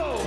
Gol!